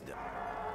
that's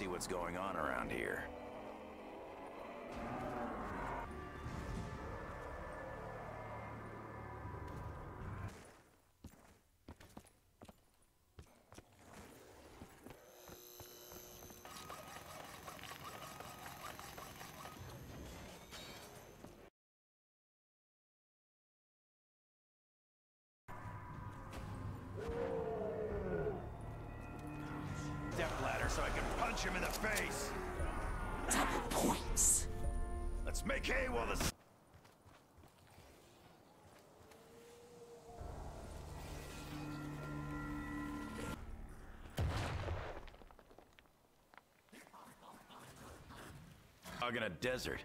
see what's going on around here. Punch him in the face. Double points. Let's make hay while the Dog in a desert.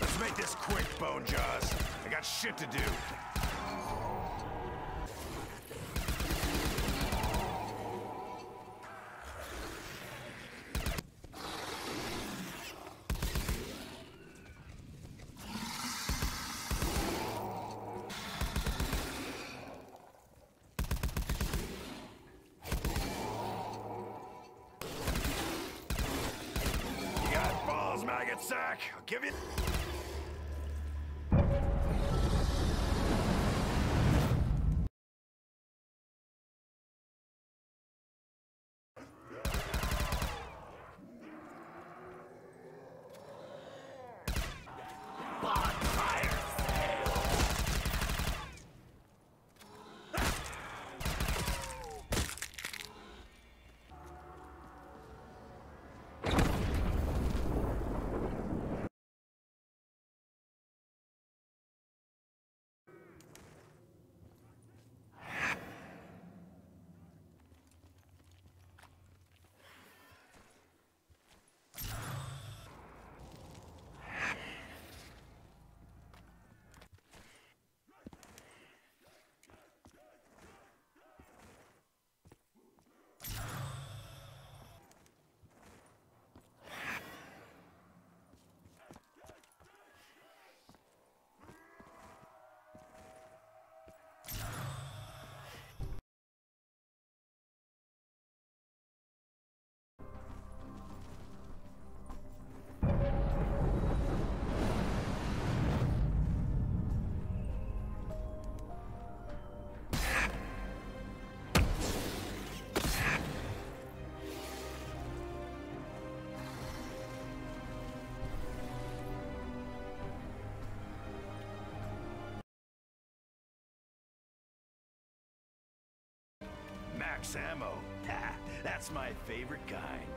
Let's make this quick, Bone Jaws. I got shit to do. Balls, maggot sack. I'll give you. Max ammo. Ha, That's my favorite kind.